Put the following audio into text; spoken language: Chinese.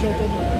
说真的